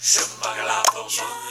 Shumbagalapos.